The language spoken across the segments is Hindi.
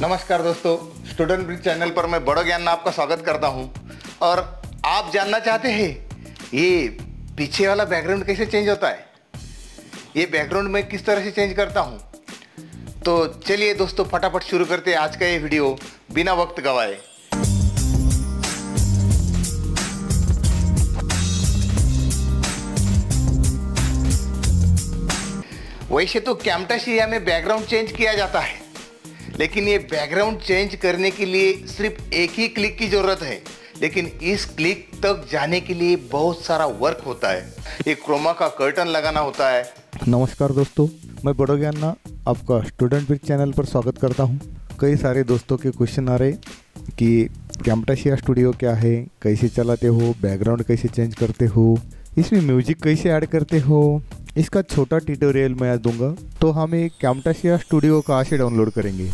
नमस्कार दोस्तों स्टूडेंट ब्रिज चैनल पर मैं बड़ो ज्ञान आपका स्वागत करता हूँ। और आप जानना चाहते हैं, ये पीछे वाला बैकग्राउंड कैसे चेंज होता है? ये बैकग्राउंड मैं किस तरह से चेंज करता हूँ? तो चलिए दोस्तों, फटाफट शुरू करते हैं आज का ये वीडियो बिना वक्त गवाए। वैसे तो कैमटाशिया में बैकग्राउंड चेंज किया जाता है। लेकिन ये बैकग्राउंड चेंज करने के लिए सिर्फ़ एक ही क्लिक की ज़रूरत है। लेकिन इस क्लिक तक जाने के लिए बहुत सारा वर्क होता है। एक क्रोमा का कर्टन लगाना होता है। नमस्कार दोस्तों, मैं बड़ो ज्ञाना आपका स्टूडेंट विद चैनल पर स्वागत करता हूँ। कई सारे दोस्तों के क्वेश्चन आ रहे कि कैमटाशिया स्टूडियो क्या है, कैसे चलाते हो बैकग्राउंड कैसे चेंज करते हो, इसमें म्यूज़िक कैसे ऐड करते हो इसका छोटा ट्यूटोरियल मैं दूँगा। तो हम एक कैमटाशिया स्टूडियो कहाँ से डाउनलोड करेंगे।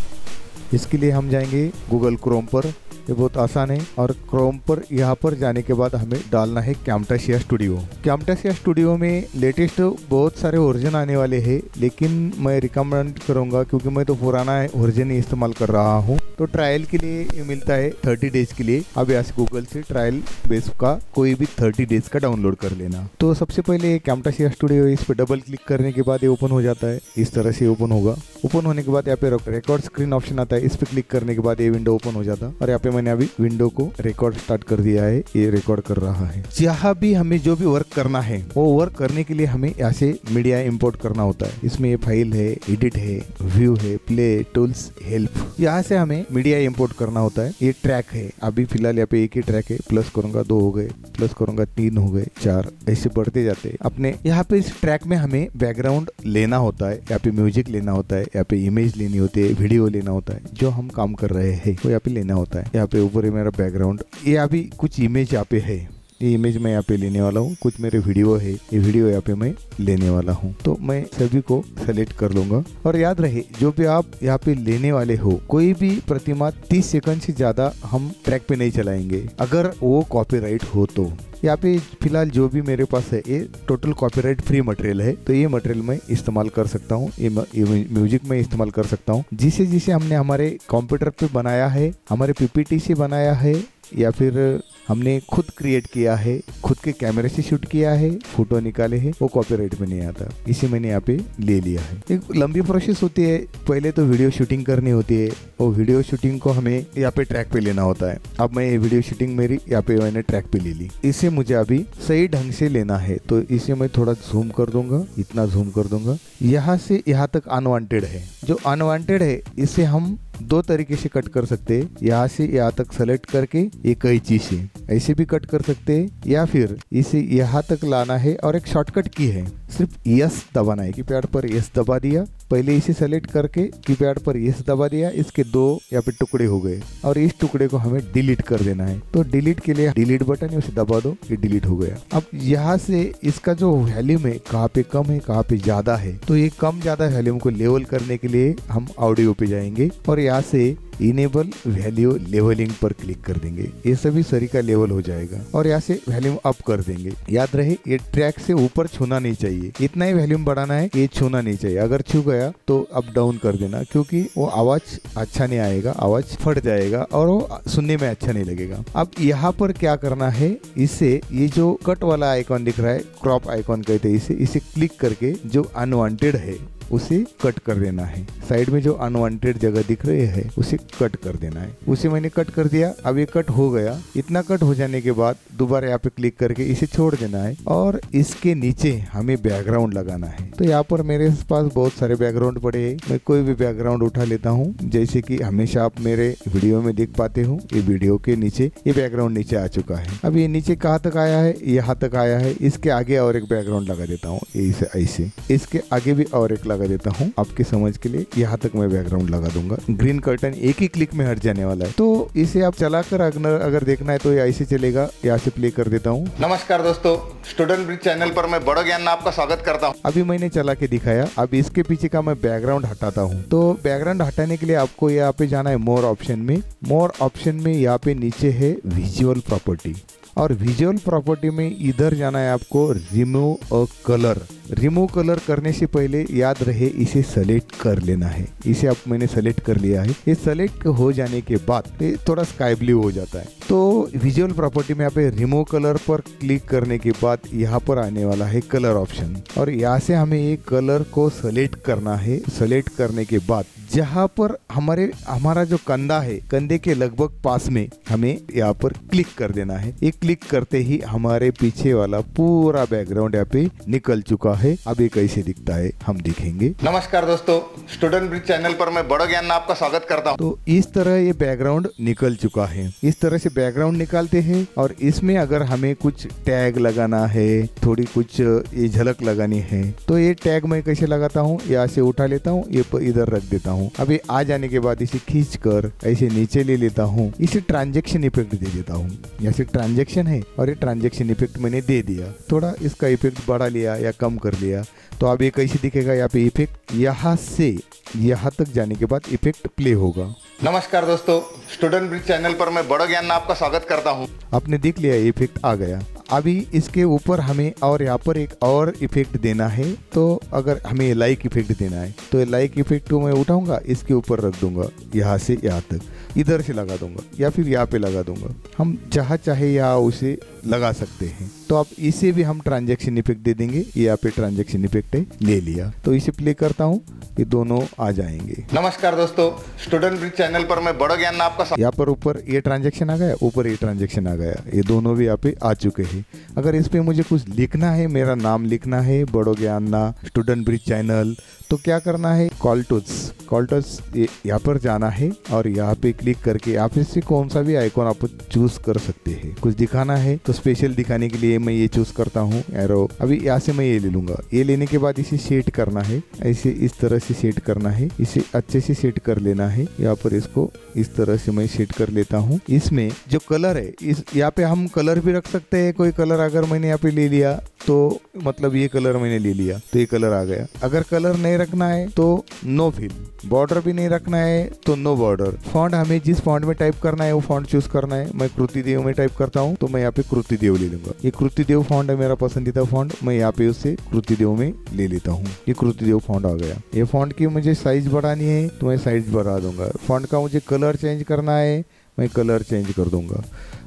इसके लिए हम जाएँगे गूगल क्रोम पर। ये बहुत आसान है और क्रोम पर, यहाँ पर जाने के बाद हमें डालना है कैमटाशिया स्टूडियो कैमटाशिया स्टूडियो में लेटेस्ट बहुत सारे वर्जन आने वाले हैं, लेकिन मैं रिकमेंड करूँगा क्योंकि मैं तो पुराना वर्जन ही इस्तेमाल कर रहा हूँ। तो ट्रायल के लिए ये मिलता है थर्टी डेज़ के लिए। अब यहाँ से गूगल से ट्रायल बेस का कोई भी थर्टी डेज़ का डाउनलोड कर लेना। तो सबसे पहले कैमटाशिया स्टूडियो इस पर डबल क्लिक करने के बाद ये ओपन हो जाता है। इस तरह से ओपन होगा। ओपन होने के बाद यहाँ पे रिकॉर्ड स्क्रीन ऑप्शन आता है। इस पर क्लिक करने के बाद ये विंडो ओपन हो जाता। है और यहाँ पे मैंने अभी विंडो को रिकॉर्ड स्टार्ट कर दिया है, ये रिकॉर्ड कर रहा है। जहाँ भी हमें जो भी वर्क करना है, वो वर्क करने के लिए हमें यहाँ से मीडिया इम्पोर्ट करना होता है। इसमें ये फ़ाइल है एडिट है व्यू है प्ले टूल्स हेल्प यहाँ से हमें मीडिया इम्पोर्ट करना होता है। ये ट्रैक है। अभी फ़िलहाल यहाँ पे एक ही ट्रैक है। प्लस करूँगा दो हो गए प्लस करूँगा तीन हो गए, चार। ऐसे बढ़ते जाते हैं। अपने यहाँ पे इस ट्रैक में हमें बैकग्राउंड लेना होता है। यहाँ पे म्यूज़िक लेना होता है। यहाँ पे इमेज लेनी होती है वीडियो लेना होता है। जो हम काम कर रहे हैं, वो यहाँ पे लेना होता है। यहाँ पे ऊपर है मेरा बैकग्राउंड ये अभी कुछ इमेज यहाँ पे है. ये इमेज मैं यहाँ पे लेने वाला हूँ. कुछ मेरे वीडियो है. ये वीडियो यहाँ पे मैं लेने वाला हूँ. तो मैं सभी को सेलेक्ट कर लूँगा. और याद रहे, जो भी आप यहाँ पे लेने वाले हो, कोई भी प्रतिमा 30 सेकंड से ज़्यादा हम ट्रैक पे नहीं चलाएँगे. अगर वो कॉपीराइट हो तो. यहाँ पे फ़िलहाल जो भी मेरे पास है, ये टोटल कॉपीराइट फ्री मटेरियल है तो ये मटेरियल मैं इस्तेमाल कर सकता हूँ, ये म्यूज़िक में इस्तेमाल कर सकता हूँ। जिसे जिसे हमने हमारे कंप्यूटर पे बनाया है, हमारे पीपीटी से बनाया है या फिर हमने खुद क्रिएट किया है, खुद के कैमरे से शूट किया है फ़ोटो निकाले हैं, वो कॉपीराइट में नहीं आता। इसे मैंने यहाँ पे ले लिया है। एक लंबी प्रोसेस होती है। पहले तो वीडियो शूटिंग करनी होती है वो वीडियो शूटिंग को हमें यहाँ पे ट्रैक पे लेना होता है। अब मैं ये वीडियो शूटिंग मेरी यहाँ पे मैंने ट्रैक पे ले ली। इसे मुझे अभी सही ढंग से लेना है तो इसे मैं थोड़ा जूम कर दूँगा, इतना जूम कर दूँगा। यहाँ से यहाँ तक अनवांटेड है। जो अनवांटेड है, इसे हम दो तरीके से कट कर सकते हैं। यहाँ से यहाँ तक सेलेक्ट करके ये कैची से। ऐसे भी कट कर सकते हैं या फिर इसे यहाँ तक लाना है और एक शॉर्टकट की है। सिर्फ़ यस दबाना है। कीपैड पर यस दबा दिया। पहले इसे सेलेक्ट करके कीपैड पर यस दबा दिया। इसके दो या फिर टुकड़े हो गए और इस टुकड़े को हमें डिलीट कर देना है। तो डिलीट के लिए डिलीट बटन उसे दबा दो, ये डिलीट हो गया। अब यहाँ से इसका जो वैल्यूम है कहाँ पे कम है, कहाँ पे ज़्यादा है तो ये कम ज़्यादा वैल्यूम को लेवल करने के लिए हम ऑडियो पे जाएँगे और यहाँ से इनेबल वैल्यू लेवलिंग पर क्लिक कर देंगे। ये सभी सरी का लेवल हो जाएगा और यहाँ से वैल्यूम अप कर देंगे। याद रहे, ये ट्रैक से ऊपर छूना नहीं चाहिए। इतना ही वैल्यूम बढ़ाना है, ये छूना नहीं चाहिए। अगर छू गया तो अप डाउन कर देना, क्योंकि वो आवाज़ अच्छा नहीं आएगा, आवाज़ फट जाएगा और वो सुनने में अच्छा नहीं लगेगा। अब यहाँ पर क्या करना है, इसे, ये जो कट वाला आइकॉन दिख रहा है क्रॉप आइकॉन कहते हैं इसे इसे क्लिक करके जो अनवांटेड है उसे कट कर देना है। साइड में जो अनवांटेड जगह दिख रहे है, उसे कट कर देना है। उसे मैंने कट कर दिया, अब ये कट हो गया। इतना कट हो जाने के बाद दोबारा यहाँ पे क्लिक करके इसे छोड़ देना है और इसके नीचे हमें बैकग्राउंड लगाना है। तो यहाँ पर मेरे पास बहुत सारे बैकग्राउंड पड़े है। मैं कोई भी बैकग्राउंड उठा लेता हूँ, जैसे की हमेशा आप मेरे वीडियो में देख पाते हो, ये वीडियो के नीचे, ये बैकग्राउंड नीचे आ चुका है। अब ये नीचे कहाँ तक आया है? यहाँ तक आया है। इसके आगे और एक बैकग्राउंड लगा देता हूँ ऐसे। इसके आगे भी और एक लगा देता हूँ। आपके समझ के लिए यहाँ तक मैं बैकग्राउंड लगा दूँगा। ग्रीन कर्टन एक ही क्लिक में हट जाने वाला है। तो इसे आप चलाकर अगर अगर देखना है तो ये ऐसे चलेगा। यहाँ से प्ले कर देता हूँ। नमस्कार दोस्तों स्टूडेंट ब्रिज चैनल पर मैं बड़ो ज्ञान आपका स्वागत करता हूँ। अभी मैंने चला के दिखाया। अब इसके पीछे का मैं बैकग्राउंड हटाता हूँ। तो बैकग्राउंड हटाने के लिए आपको यहाँ पे जाना है मोर ऑप्शन में। मोर ऑप्शन में यहाँ पे नीचे है विजुअल प्रॉपर्टी और विजुअल प्रॉपर्टी में इधर जाना है आपको remove a colour remove colour करने से पहले याद रहे, इसे सेलेक्ट कर लेना है। इसे आप, मैंने सेलेक्ट कर लिया है। ये सेलेक्ट हो जाने के बाद ये थोड़ा स्काई ब्लू हो जाता है। तो विजुअल प्रॉपर्टी में यहाँ पे रिमूव कलर पर क्लिक करने के बाद यहाँ पर आने वाला है कलर ऑप्शन और यहाँ से हमें एक कलर को सेलेक्ट करना है। सेलेक्ट करने के बाद जहाँ पर हमारे हमारा जो कंधा है कंधे के लगभग पास में हमें यहाँ पर क्लिक कर देना है। ये क्लिक करते ही हमारे पीछे वाला पूरा बैकग्राउंड यहाँ पे निकल चुका है। अब ये कैसे दिखता है हम देखेंगे। नमस्कार दोस्तों स्टूडेंट ब्रिज चैनल पर मैं बड़ो ज्ञान आपका स्वागत करता हूँ। तो इस तरह ये बैकग्राउंड निकल चुका है। इस तरह से बैकग्राउंड निकालते हैं और इसमें अगर हमें कुछ टैग लगाना है थोड़ी कुछ ये झलक लगानी है तो ये टैग मैं कैसे लगाता हूँ? यहाँ से उठा लेता हूँ ये इधर रख देता हूँ। अभी आ जाने के बाद इसे खींच कर ऐसे नीचे ले लेता हूँ। इसे ट्रांजेक्शन इफ़ेक्ट दे देता हूँ। यहाँ से ट्रांजेक्शन है और ये ट्रांजेक्शन इफ़ेक्ट मैंने दे दिया। थोड़ा इसका इफ़ेक्ट बढ़ा लिया या कम कर लिया। तो अब ये कैसे दिखेगा यहाँ पे इफ़ेक्ट यहाँ से यहाँ तक जाने के बाद इफ़ेक्ट प्ले होगा। नमस्कार दोस्तों स्टूडेंट ब्रिज चैनल पर मैं बड़ो ज्ञान आपका स्वागत करता हूँ। आपने देख लिया इफ़ेक्ट आ गया। अभी इसके ऊपर हमें और यहाँ पर एक और इफ़ेक्ट देना है तो अगर हमें लाइक इफ़ेक्ट देना है तो लाइक इफ़ेक्ट को मैं उठाऊँगा, इसके ऊपर रख दूँगा, यहाँ से यहाँ तक, इधर से लगा दूँगा, या फिर यहाँ पे लगा दूँगा। हम जहाँ चाहे यहाँ उसे लगा सकते हैं। तो आप इसे भी हम ट्रांजेक्शन इफ़ेक्ट दे देंगे। ये यहाँ पे ट्रांजेक्शन इफ़ेक्ट है ले लिया। तो इसे प्ले करता हूँ ये दोनों आ जाएँगे। नमस्कार दोस्तों स्टूडेंट ब्रिज चैनल पर मैं बड़ो ज्ञान आपका यहाँ पर ऊपर ये ट्रांजेक्शन आ गया ऊपर ये ट्रांजेक्शन आ गया। ये दोनों भी यहाँ पे आ चुके हैं। अगर इस पे मुझे कुछ लिखना है मेरा नाम लिखना है बड़ो ज्ञानना स्टूडेंट ब्रिज चैनल तो क्या करना है? कॉल्टोस कॉल्टोस यहाँ पर जाना है और यहाँ पे क्लिक करके आप इससे कौन सा भी आइकॉन आप चूज़ कर सकते हैं। कुछ दिखाना है तो स्पेशल दिखाने के लिए मैं ये चूज़ करता हूँ एरो अभी यहाँ से मैं ये ले लूँगा. ये लेने के बाद इसे सेट करना है. ऐसे इस तरह से सेट करना है. इसे अच्छे से सेट कर लेना है. यहाँ पर इसको इस तरह से मैं सेट कर लेता हूँ. इसमें जो कलर है, इस, यहाँ पे हम कलर भी रख सकते हैं. कोई कलर अगर मैंने यहाँ पे ले लिया तो मतलब ये कलर मैंने ले लिया तो ये कलर आ गया। अगर कलर नहीं रखना है तो नो फिल बॉर्डर भी नहीं रखना है तो नो बॉर्डर फॉन्ट हमें जिस फॉन्ट में टाइप करना है, वो फॉन्ट चूज़ करना है। मैं कृति देव में टाइप करता हूँ तो मैं यहाँ पे कृति देव ले लूँगा। ये कृति देव फॉन्ट है मेरा पसंदीदा फॉन्ट मैं यहाँ पे उसे कृति देव में ले लेता हूँ। ये कृति देव फॉन्ट आ गया। ये फॉन्ट की मुझे साइज़ बढ़ानी है तो मैं साइज़ बढ़ा दूँगा। फॉन्ट का मुझे कलर चेंज करना है, मैं कलर चेंज कर दूँगा।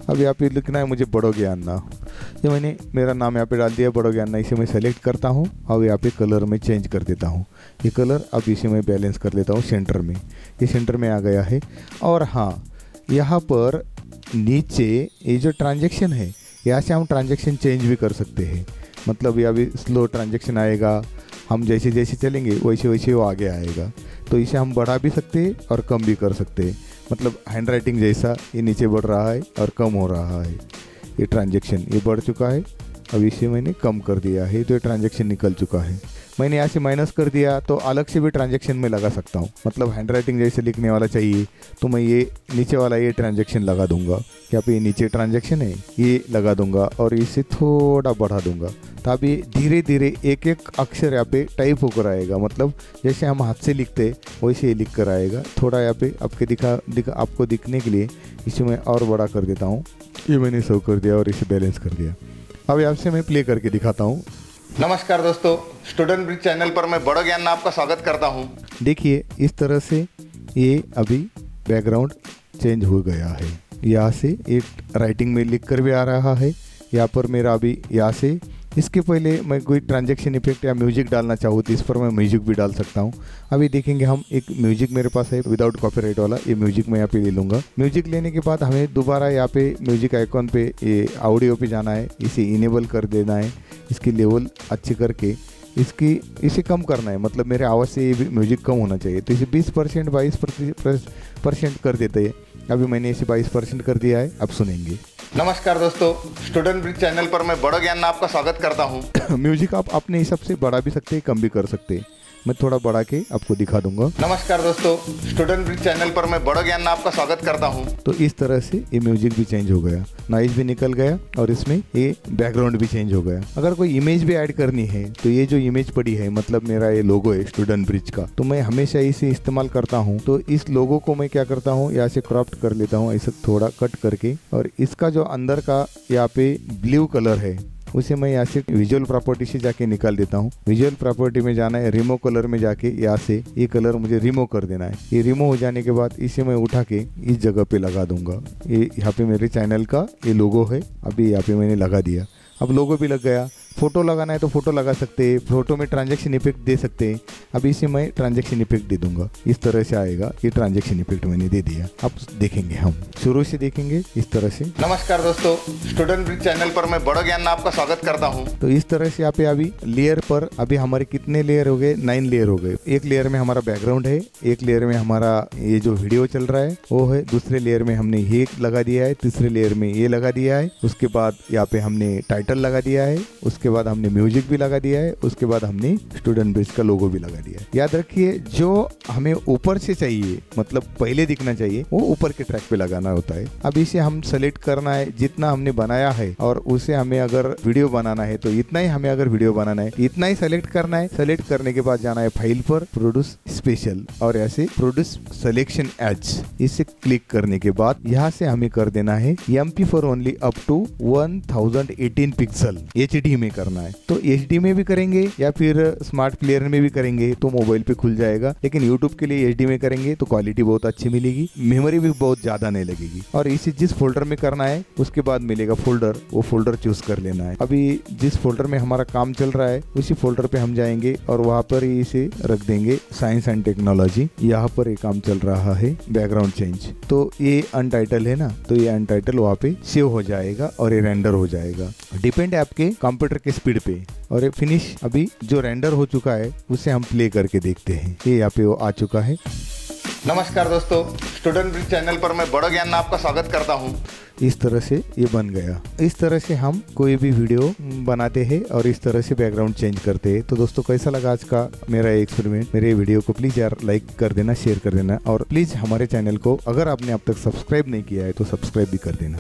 अब यहाँ पे लिखना है मुझे बड़ो ज्ञानना ये मैंने मेरा नाम यहाँ पे डाल दिया बड़ो ज्ञानना इसे मैं सेलेक्ट करता हूँ, अब यहाँ पे कलर में चेंज कर देता हूँ। ये कलर अब इसे मैं बैलेंस कर लेता हूँ सेंटर में। ये सेंटर में आ गया है। और हाँ यहाँ पर नीचे ये जो ट्रांजेक्शन है, यहाँ से हम ट्रांजेक्शन चेंज भी कर सकते हैं। मतलब यहाँ भी स्लो ट्रांजेक्शन आएगा, हम जैसे जैसे चलेंगे वैसे वैसे वो आगे आएगा। तो इसे हम बढ़ा भी सकते हैं और कम भी कर सकते हैं। मतलब हैंड राइटिंग जैसा ये नीचे बढ़ रहा है और कम हो रहा है। ये ट्रांजेक्शन ये बढ़ चुका है। अब इसे मैंने कम कर दिया है तो ये ट्रांजेक्शन निकल चुका है। मैंने यहाँ से माइनस कर दिया तो अलग से भी ट्रांजेक्शन में लगा सकता हूँ। मतलब हैंड राइटिंग जैसे लिखने वाला चाहिए तो मैं ये नीचे वाला ये ट्रांजेक्शन लगा दूँगा। यहाँ पे ये नीचे ट्रांजेक्शन है? ये लगा दूँगा और इसे थोड़ा बढ़ा दूँगा। तो अभी धीरे धीरे एक एक अक्षर यहाँ पे टाइप होकर आएगा। मतलब जैसे हम हाथ से लिखते हैं वैसे ये लिख कर आएगा। थोड़ा यहाँ पे आपके दिखा दिखा आपको दिखने के लिए इसे मैं और बड़ा कर देता हूँ। ये मैंने सो कर दिया और इसे बैलेंस कर दिया। अब यहाँ से मैं प्ले करके दिखाता हूँ। नमस्कार दोस्तों स्टूडेंट ब्रिज चैनल पर मैं बड़ो ज्ञान आपका स्वागत करता हूँ। देखिए इस तरह से ये अभी बैकग्राउंड चेंज हो गया है। यहाँ से एक राइटिंग में लिख कर भी आ रहा है। यहाँ पर मेरा अभी यहाँ से इसके पहले मैं कोई ट्रांजेक्शन इफ़ेक्ट या म्यूज़िक डालना चाहूँ तो इस पर मैं म्यूज़िक भी डाल सकता हूँ। अभी देखेंगे हम एक म्यूज़िक मेरे पास है विदाउट कॉपीराइट वाला। ये म्यूज़िक मैं यहाँ पे ले लूँगा। म्यूज़िक लेने के बाद हमें दोबारा यहाँ पे म्यूज़िक आइकॉन पे, ये ऑडियो पे जाना है। इसे इनेबल कर देना है। इसकी लेवल अच्छी करके। इसकी, इसे कम करना है। मतलब मेरे आवाज़ से ये म्यूज़िक कम होना चाहिए। तो इसे 20 परसेंट, बाईस परसेंट कर देते हैं। अभी मैंने इसे 22 परसेंट कर दिया है। अब सुनेंगे। नमस्कार दोस्तों स्टूडेंट ब्रिज चैनल पर मैं बड़ा ज्ञान आपका स्वागत करता हूँ। म्यूज़िक आप अपने हिसाब से बढ़ा भी सकते हैं, कम भी कर सकते हैं। मैं थोड़ा बढ़ा के आपको दिखा दूँगा। नमस्कार दोस्तों स्टूडेंट ब्रिज चैनल पर मैं बड़ा ज्ञान आपका स्वागत करता हूँ। तो इस तरह से ये म्यूज़िक भी चेंज हो गया। नॉइज़ भी निकल गया और इसमें ये बैकग्राउंड भी चेंज हो गया। अगर कोई इमेज भी ऐड करनी है तो ये जो इमेज पड़ी है मतलब मेरा ये लोगो है स्टूडेंट ब्रिज का तो मैं हमेशा इसे इस्तेमाल करता हूँ। तो इस लोगो को मैं क्या करता हूँ यहाँ से क्रॉप्ट कर लेता हूँ ऐसे थोड़ा कट करके और इसका जो अंदर का यहाँ पे ब्लू कलर है उसे मैं यहाँ से विजुअल प्रॉपर्टी से जाके निकाल देता हूँ। विजुअल प्रॉपर्टी में जाना है रिमो कलर में जाके यहाँ से ये कलर मुझे रिमो कर देना है। ये रिमो हो जाने के बाद इसे मैं उठा के इस जगह पे लगा दूँगा। ये यहाँ पे मेरे चैनल का ये लोगो है, अभी यहाँ पे मैंने लगा दिया। अब लोगो भी लग गया। फ़ोटो लगाना है तो फ़ोटो लगा सकते हैं फ़ोटो में ट्रांजेक्शन इफ़ेक्ट दे सकते हैं। अब इसे मैं ट्रांजेक्शन इफ़ेक्ट दे दूँगा। इस तरह से आएगा ये ट्रांजेक्शन इफ़ेक्ट मैंने दे दिया। अब देखेंगे हम। शुरू से देखेंगे इस तरह से। नमस्कार दोस्तों स्टूडेंट ब्रिज चैनल पर मैं बड़ो ज्ञान आपका स्वागत करता हूँ। तो इस तरह से यहाँ पे अभी लेयर पर अभी हमारे कितने लेयर हो गए? नाइन लेयर हो गए। एक लेयर में हमारा बैकग्राउंड है एक लेयर में हमारा ये जो वीडियो चल रहा है वो है। दूसरे लेयर में हमने ये लगा दिया है तीसरे लेयर में ये लगा दिया है। उसके बाद यहाँ पे हमने टाइटल लगा दिया है। उसके बाद हमने म्यूज़िक भी लगा दिया है, उसके बाद हमने स्टूडेंट बेस का लोगो भी लगा दिया है। याद रखिए, जो हमें ऊपर से चाहिए मतलब पहले दिखना चाहिए, वो ऊपर के ट्रैक पे लगाना होता है। अब इसे हम सेलेक्ट करना है, जितना हमने बनाया है, और उसे हमें अगर वीडियो बनाना है तो इतना ही हमें अगर वीडियो बनाना है, इतना ही सेलेक्ट करना है। सेलेक्ट करने के बाद जाना है फ़ाइल पर प्रोड्यूस स्पेशल और ऐसे प्रोड्यूस सिलेक्शन एज इसे क्लिक करने के बाद यहाँ से हमें कर देना है M P four only up to one thousand eighteen pixel H D में करना है। तो एचडी में भी करेंगे या फिर स्मार्ट प्लेयर में भी करेंगे तो मोबाइल पे खुल जाएगा। लेकिन यूट्यूब के लिए एचडी में करेंगे तो क्वालिटी बहुत अच्छी मिलेगी मेमोरी भी बहुत ज़्यादा नहीं लगेगी। और इसे जिस फोल्डर में करना है, उसके बाद मिलेगा फोल्डर वो फोल्डर चूज़ कर लेना है। अभी जिस फोल्डर में हमारा काम चल रहा है, उसी फोल्डर पे हम जाएँगे और वहाँ पर ही इसे रख देंगे साइंस एंड टेक्नोलॉजी यहाँ पर ये काम चल रहा है बैकग्राउंड चेंज तो ये अनटाइटल है ना तो ये अनटाइटल वहाँ पे सेव हो जाएगा और ये रेंडर हो जाएगा। डिपेंड आपके कंप्यूटर के स्पीड पे। और ये फिनिश अभी जो रेंडर हो चुका है उसे हम प्ले करके देखते हैं। ये यहाँ पे वो आ चुका है। नमस्कार दोस्तों स्टूडेंट ब्रिज चैनल पर मैं बड़ो ज्ञान आपका स्वागत करता हूँ। इस तरह से ये बन गया। इस तरह से हम कोई भी वीडियो बनाते हैं और इस तरह से बैकग्राउंड चेंज करते हैं। तो दोस्तों कैसा लगा आज का मेरा एक्सपेरिमेंट मेरे वीडियो को प्लीज़ यार लाइक कर देना शेयर कर देना। और प्लीज़ हमारे चैनल को अगर आपने अब तक सब्सक्राइब नहीं किया है तो सब्सक्राइब भी कर देना।